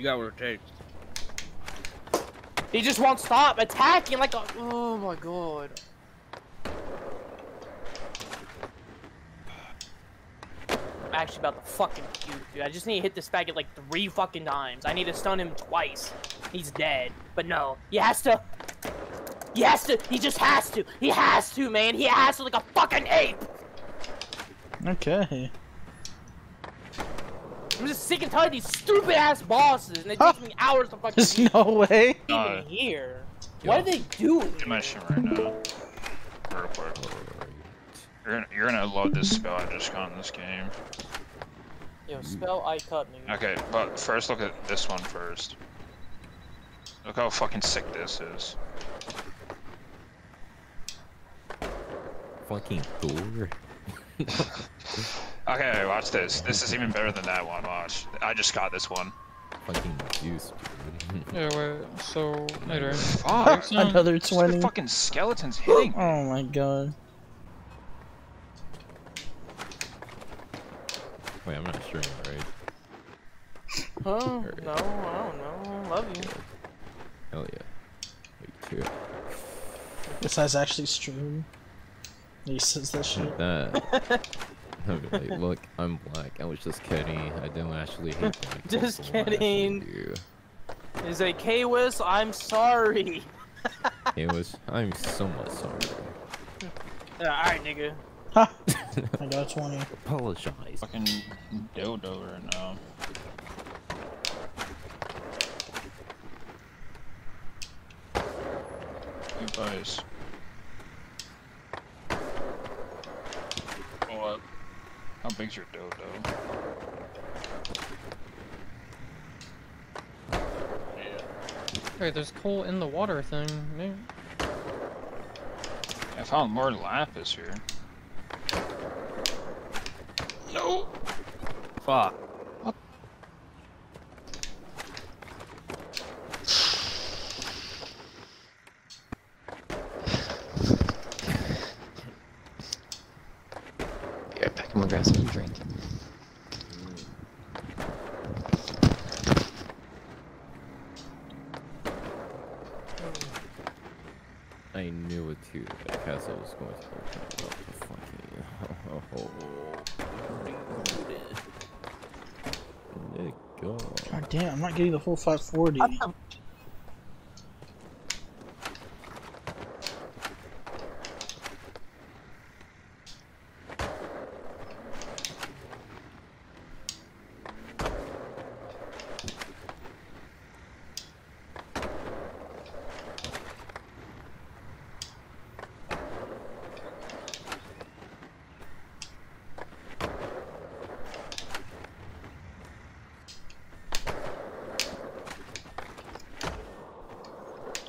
You got what it takes. He just won't stop attacking like a. Oh my god. I'm actually about to fucking puke, dude. I just need to hit this faggot like three fucking times. I need to stun him twice. He's dead. But no, he has to. He has to. He just has to. He has to, man. He has to like a fucking ape. Okay. I'm just sick and tired of these stupid ass bosses, and it takes me hours to fucking There's no way. even here. What are they doing? Do my shit right now. Real quick. You're gonna, you're gonna load this spell I just got in this game. Yo, spell I cut, nigga. Okay, but first look at this one first. Look how fucking sick this is. Fucking Thor. Okay, watch this. This is even better than that one. Watch. I just got this one. Fucking juice. Yeah, wait, so, later. Fuck. Um, Another Look 20. The fucking skeletons hitting. me. Oh my god. Wait, I'm not streaming, right? Huh? No, I don't know. Love you. Hell yeah. Wait, too. This guy's actually streaming. He says that shit. Like that. I'd like, look, I'm black. I was just kidding. I don't actually hate black Just people. I actually kidding. do. Is a K-Wiss, I'm sorry. It was. I'm somewhat sorry. Uh, yeah, alright, nigga. Ha! I got 20. Apologize. Fucking dodo right now. Good advice. How big's your dodo? Wait, there's coal in the water thing. man. I found more lapis here. No. Fuck. Yeah, back. I'm gonna grab some drink. I knew it too. That castle was going to open up the fucking. Oh, oh, oh. Nick, go. God damn, I'm not getting the full 540.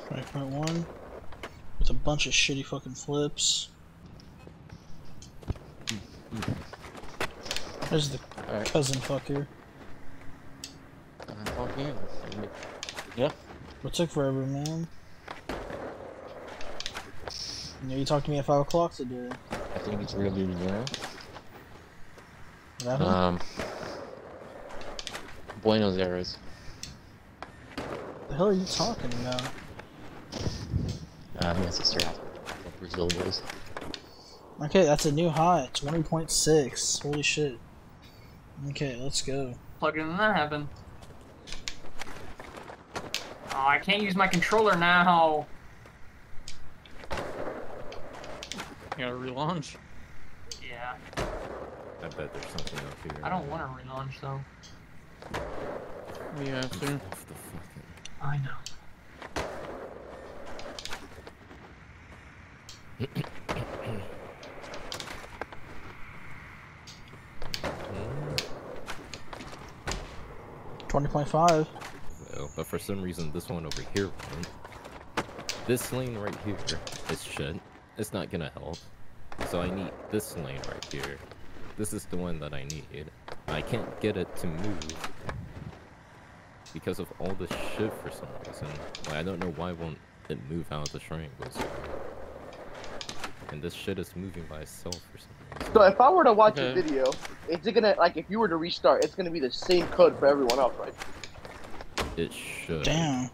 Five point one with a bunch of shitty fucking flips. There's the Alright. cousin fucker. Yeah. Yeah. What took forever, man? You know, you talked to me at five o'clock today. I think it's really now. What happened? Um. Buenos Aires. the hell are you talking about? Uh, my sister has Brazil was. Okay, that's a new high. Twenty point six. Holy shit. Okay, let's go. Plug in that happened. Oh, I can't use my controller now. You gotta relaunch. Yeah, I bet there's something up here. I don't want to relaunch though. We have to. Off the fucking. I know. Twenty point five. Well, but for some reason, this one over here won't. This lane right here, here is shit. It's not gonna help. So I need this lane right here. This is the one that I need. I can't get it to move because of all this shit for some reason. Like, I don't know why won't it move out of the triangles. And this shit is moving by itself for some reason. So if I were to watch a video, is it gonna like if you were to restart, it's gonna be the same code for everyone else, right? It should. Damn.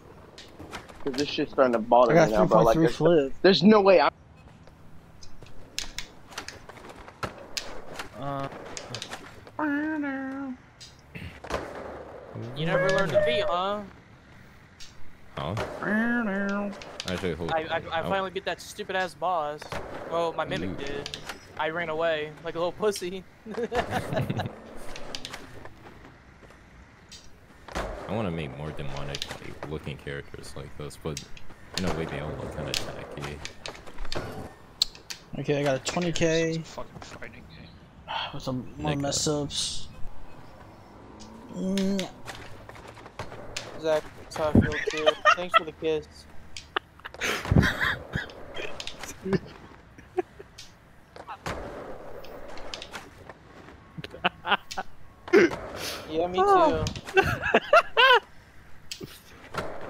Cause this shit's starting to bother me now, bro. Like, there's, there's no way I. Uh, You never learned to be, huh? Huh? Actually, hold I, I, I Oh. finally beat that stupid ass boss. Well, my mimic Ooh. did. I ran away like a little pussy. I want to make more demonic like, looking characters like this, but in a way they all look kind of tacky. Okay, I got a 20k fucking fighting game. with some more Nick, mess uh, ups. Mm, Zach, that's how I feel too. Thanks for the kiss. Yeah, me oh. too.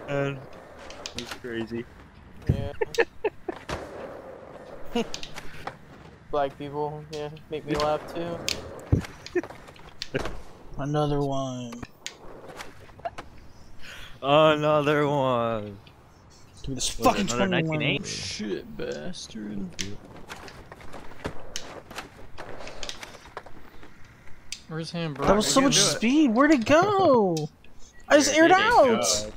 and it's crazy. Yeah. Black people, yeah, make me laugh too. another one. Another one. Give me this Was it fucking another 21. 1980? Shit, bastard. Where's Hamburg? That was so much speed. Where'd it go? I just aired out. go?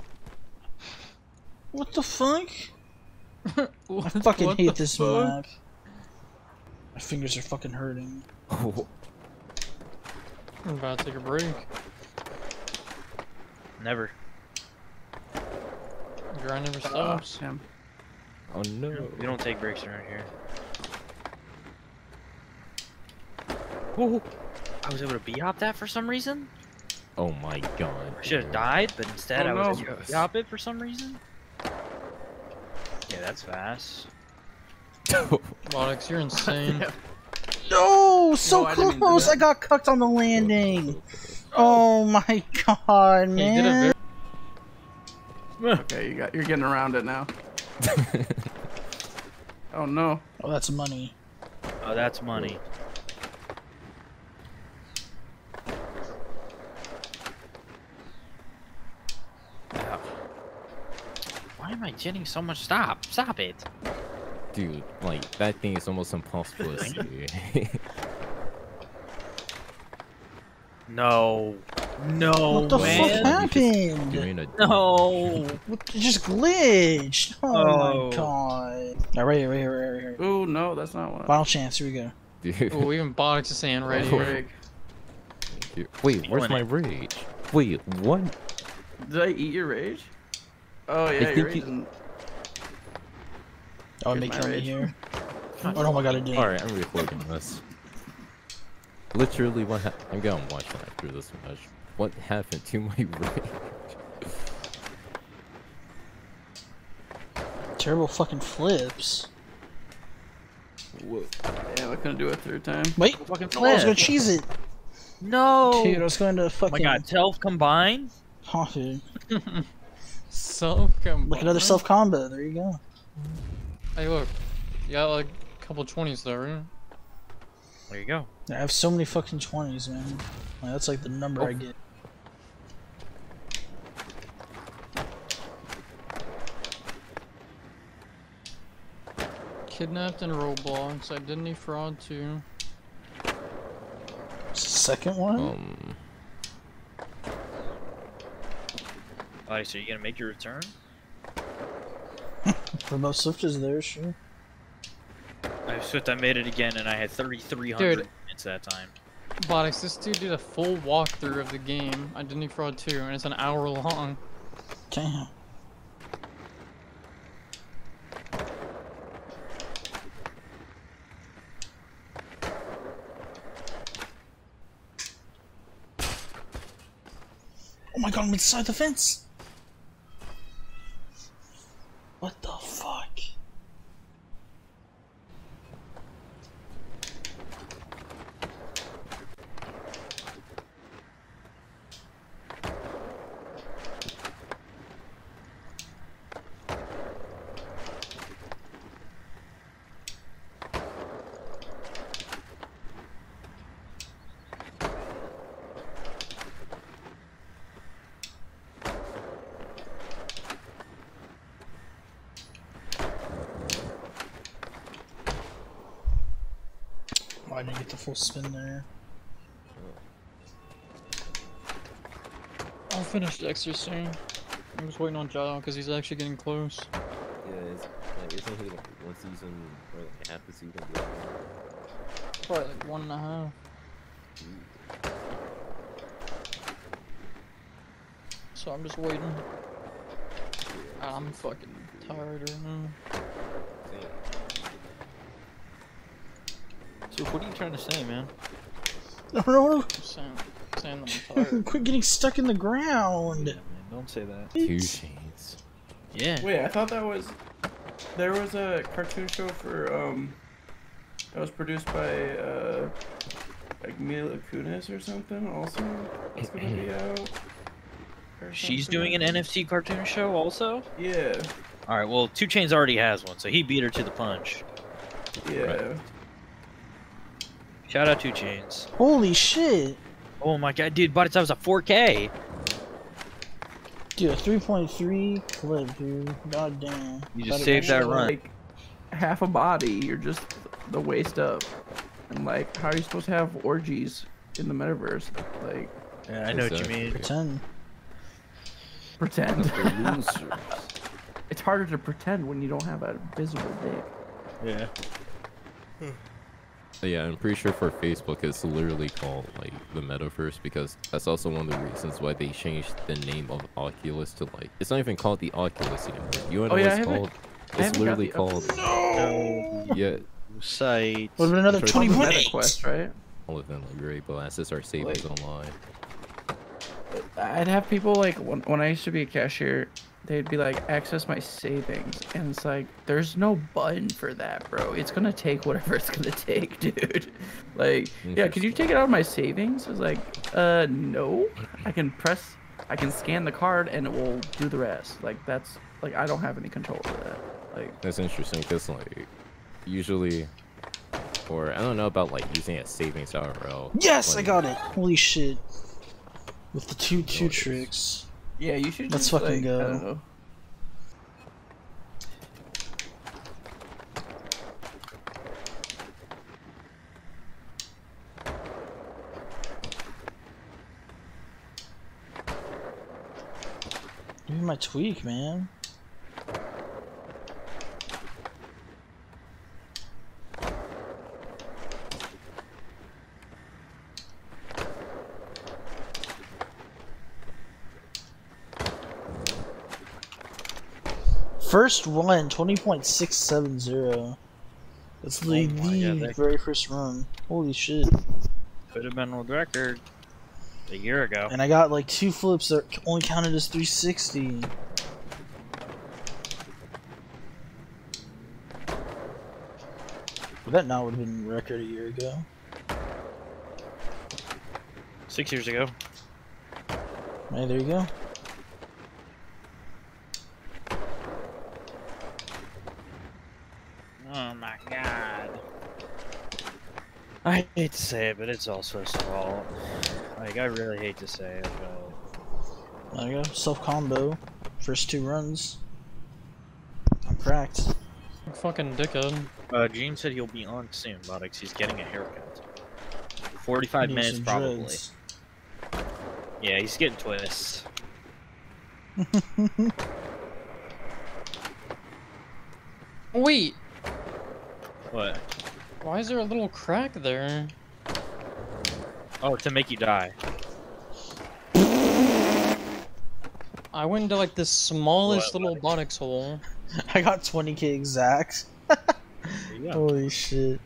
What the fuck? I fucking hate this fuck? map. My fingers are fucking hurting. Oh, I'm about to take a break. Never. Grind never stops. oh no. We don't take breaks around here. Ooh, I was able to b-hop that for some reason. Oh my god. I should have died, but instead Oh, I was no. able to b-hop it for some reason. Yeah, that's fast. Alex, you're insane. No, so No, I didn't mean to do close. that. I got cucked on the landing. Oh, oh my god, He did man. Very Okay, you got you're getting around it now. Oh no. Oh, that's money. Oh, that's money. Ow. Why am I getting so much? Stop! Stop it! Dude, like that thing is almost impossible to see. No. No, what the man. fuck happened? Doing a No. What, it just glitched. Oh, Oh. my god. All right, right here, right here, right here. Oh no, that's not what. I... Final chance. Here we go. dude. Oh, even Box is saying right Oh, here. Rick. Dude, Wait, where's my rage? Wait, what? Did I eat your rage? Oh yeah, think your you- rage. isn't- Oh, Here's they my kill me rage. here. Oh no, I gotta do. Alright, I'm recording this. Literally, what happened? I'm gonna watch that after this match. What happened to my rage? Terrible fucking flips. Damn, I couldn't do it a third time. Wait, Fucking oh, I was gonna cheese it. No. Dude, I was going to oh fucking. my god, 12 combined? Oh, dude. Self Look, another self combo. There you go. Hey, look. You got like a couple 20s there, right? There you go. I have so many fucking 20s, man. Like, that's like the number I oh. get. Kidnapped in Roblox. Identity fraud too. Second one? Um, Alright, so you gonna make your return? Remote Swift is there, sure. I Swift, I made it again, and I had 3,300 Dude. minutes that time. Box, this dude did a full walkthrough of the game, Identity Fraud 2, and it's an hour long. Damn. My god, I'm inside the fence! I didn't get the full spin there. I'll finish Dexter soon. I'm just waiting on Jao because he's actually getting close. Yeah, it's, like, isn't he like one season or like half a season? Probably like one and a half. So I'm just waiting. I'm fucking tired right now. So what are you trying to say, man? No, don't know. Saying, saying that I'm tired. Quit getting stuck in the ground. Man, don't say that. 2 Chainz. Yeah. Wait, I thought that was. There was a cartoon show for um. That was produced by uh. Like Mila Kunis or something. Also, that's gonna be out. She's doing an NFT cartoon show also? Yeah. All right. Well, 2 Chainz already has one, so he beat her to the punch. Yeah. Shout out 2 Chainz. Holy shit. Oh my god, dude, but that was a 4K. Dude, a 3.3 clip, dude. God damn. You just saved that run. Like half a body, you're just the waist up. And like, how are you supposed to have orgies in the metaverse? Like, Yeah, I know what you mean. Pretend. pretend. It's harder to pretend when you don't have a visible dick. Yeah. Hmm. But yeah, I'm pretty sure for Facebook it's literally called like the metaverse because that's also one of the reasons why they changed the name of Oculus to like it's not even called the Oculus anymore. You know Oh, what yeah, I it's haven't- called? It's literally the- called No. yeah. Site. What about another That's right. 20 Meta? Quest, right? All of them like Ray Bo access our savings Like- online. I'd have people like when, when I used to be a cashier, they'd be like, access my savings, and it's like, there's no button for that, bro. It's gonna take whatever it's gonna take, dude. Like, yeah, could you take it out of my savings? It's like, uh, no. I can press, I can scan the card, and it will do the rest. Like, that's like, I don't have any control over that. Like, That's interesting because like usually or I don't know about like using a savings IRL. Yes, I got it. Holy shit. With the two two Nice. tricks. Yeah, you should. Let's just, fucking like, go. don't know. Give me my tweak, man. First run, 20.670. That's the, Oh the God, that- very first run. Holy shit. Could have been world record a year ago. And I got like two flips that only counted as 360. But that now would have been record a year ago. Six years ago. Hey, there you go. Oh my god. I hate to say it, but it's also fault. Like, I really hate to say it, but. There you go. Self combo. First two runs. I'm cracked. Fucking dickhead. Uh, Gene said he'll be on soon, Buttocks. He's getting a haircut. 45 minutes, probably. dreads. Yeah, he's getting twists. Wait, What? Why is there a little crack there? Oh, to make you die. I went into like the smallest What, little buttocks hole. I got 20k exact. There you go. Holy shit.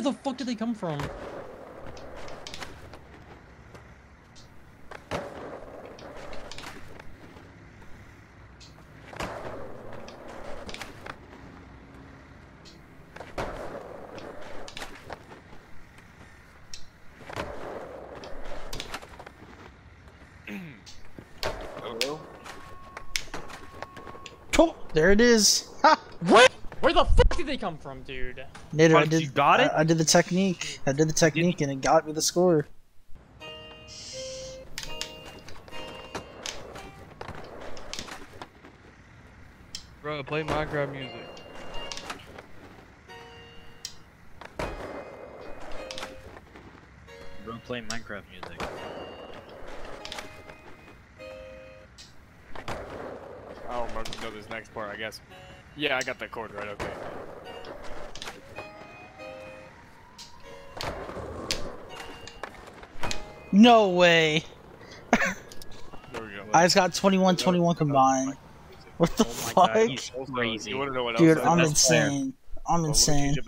Where the fuck did they come from? Oh, there it is. Ha! What? Where the fuck did they come from, dude? Nader, I Fuck, did. you got it? I, I did the technique. I did the technique, and it got me the score. Bro, play Minecraft music. Bro, play Minecraft music. I don't remember know this next part, I guess. Yeah, I got that chord right, okay. No way. There we go. I just got 21 21 combined. What the Oh fuck? God, he's so crazy. You wanna know what else? Dude, I- I'm insane. I'm What would you insane. do